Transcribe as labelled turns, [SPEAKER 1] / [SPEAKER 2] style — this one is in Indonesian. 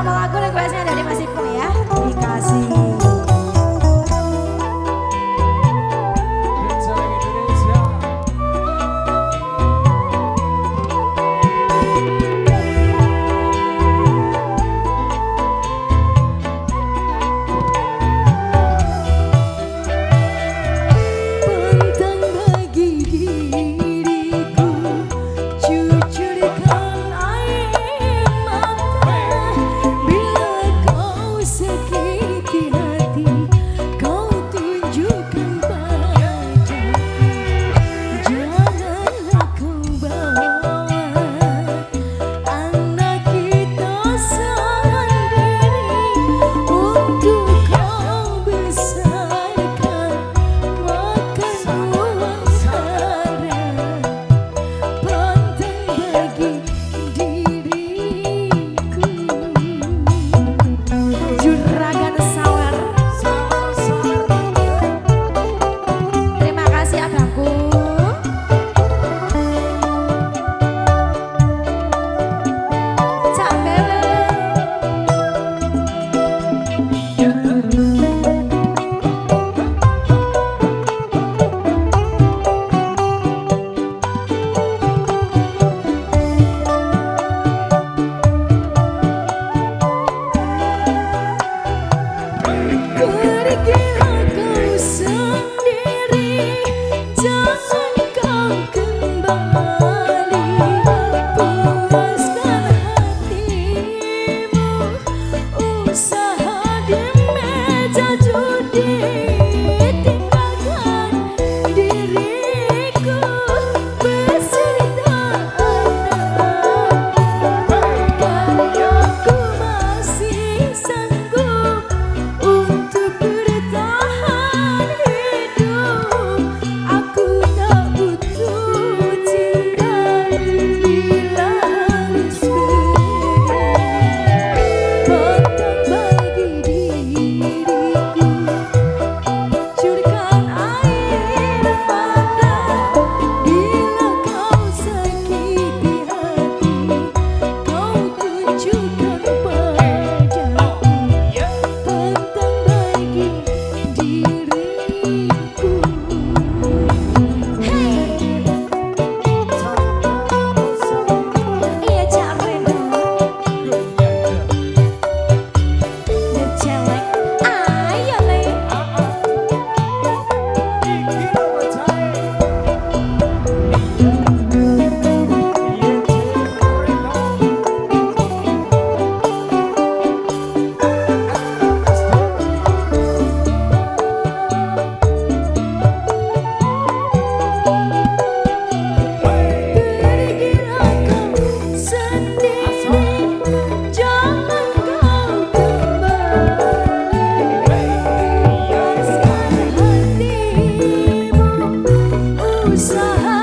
[SPEAKER 1] Jangan kau kembali usaha.